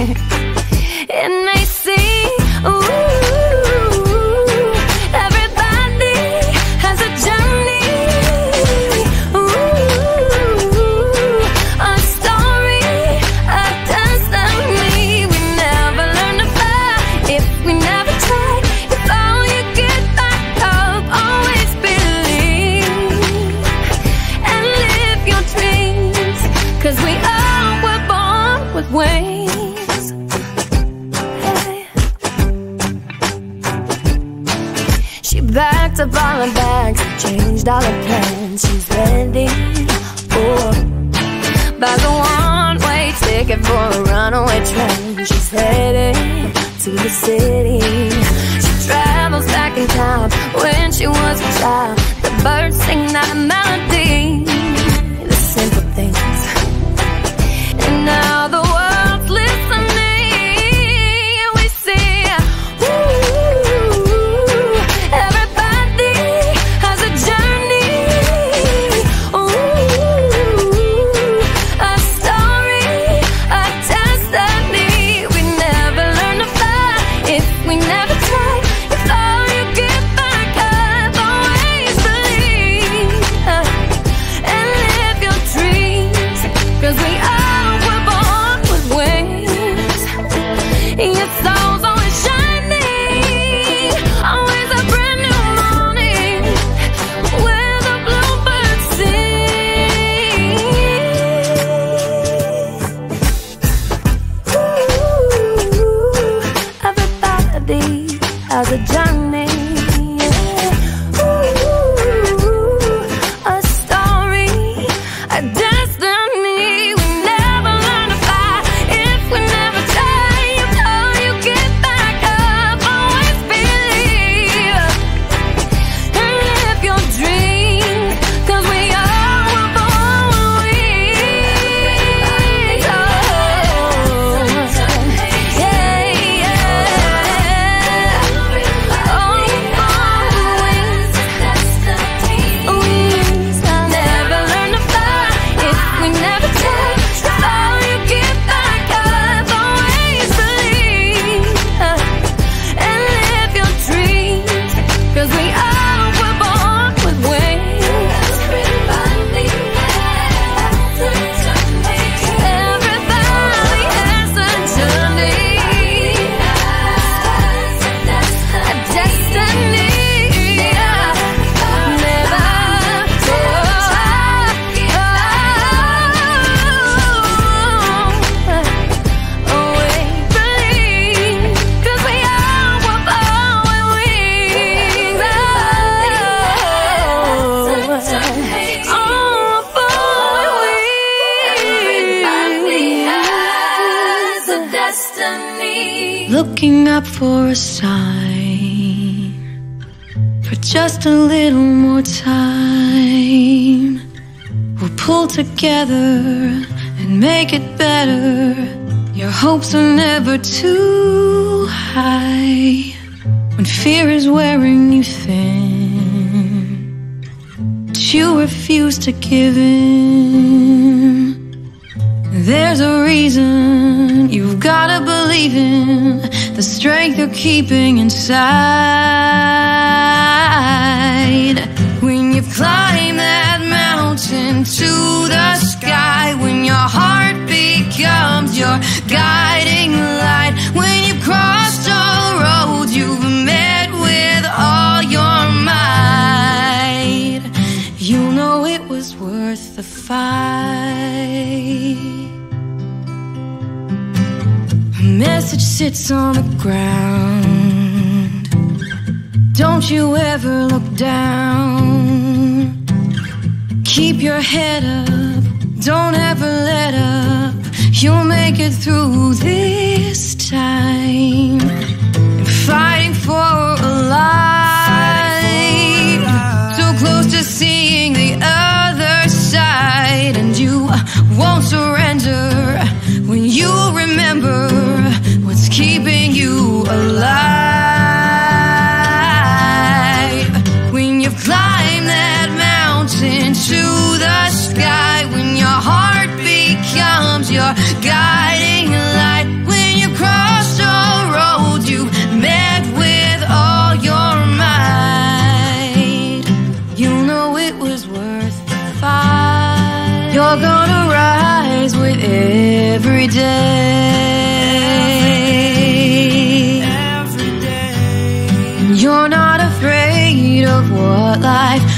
it up all bags, changed all her plans. She's ready for buy the one-way ticket for a runaway train. She's heading to the city. She travels back in time when she was a child. The birds sing that melody, never Looking up for a sign for just a little more time. We'll pull together and make it better. Your hopes are never too high when fear is wearing you thin. But you refuse to give in. There's a reason you've gotta believe in the strength you're keeping inside. Message sits on the ground. Don't you ever look down. Keep your head up. Don't ever let up. You'll make it through this time. into the sky when your heart becomes your guiding light. When you cross the road you met with all your might, you know it was worth the fight. You're gonna rise with every day. Every day. You're not afraid of what life